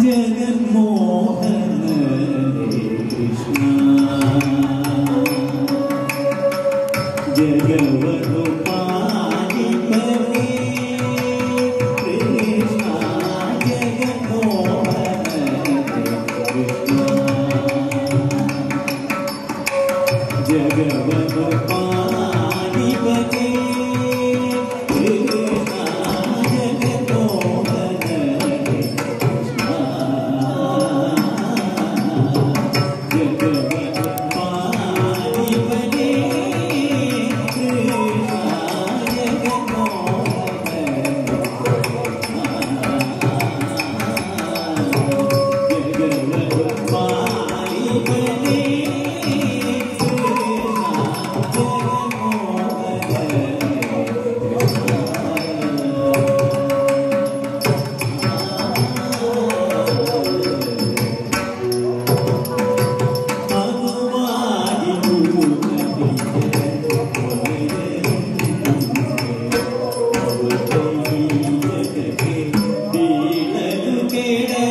ജഗന്മോഹന Amen.